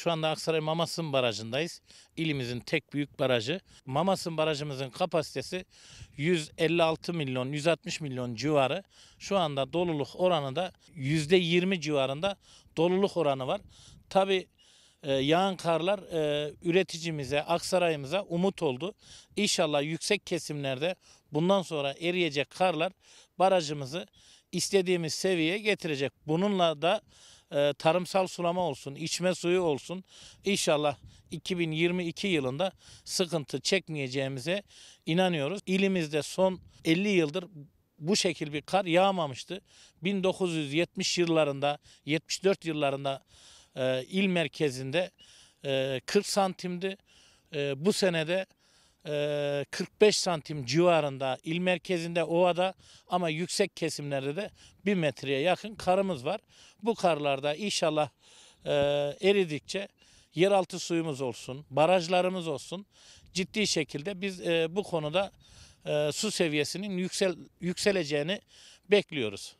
Şu anda Aksaray Mamasın Barajı'ndayız. İlimizin tek büyük barajı. Mamasın Barajımızın kapasitesi 156 milyon, 160 milyon civarı. Şu anda doluluk oranı da %20 civarında doluluk oranı var. Tabii e, yağan karlar e, üreticimize, Aksaray'ımıza umut oldu. İnşallah yüksek kesimlerde bundan sonra eriyecek karlar barajımızı istediğimiz seviyeye getirecek. Bununla da e, tarımsal sulama olsun, içme suyu olsun. İnşallah 2022 yılında sıkıntı çekmeyeceğimize inanıyoruz. İlimizde son 50 yıldır bu şekil bir kar yağmamıştı. 1970 yıllarında, 74 yıllarında e, il merkezinde e, 40 santimdi. E, bu senede 45 santim civarında il merkezinde ovada ama yüksek kesimlerde de 1 metreye yakın karımız var. Bu karlarda inşallah e, eridikçe yeraltı suyumuz olsun, barajlarımız olsun. Ciddi şekilde biz e, bu konuda e, su seviyesinin yüksel yükseleceğini bekliyoruz.